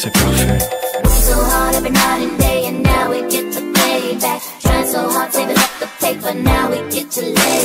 c'est parfait. Working so hard every night and day, and now we get to pay back. Trying so hard, saving up the paper, now we get to lay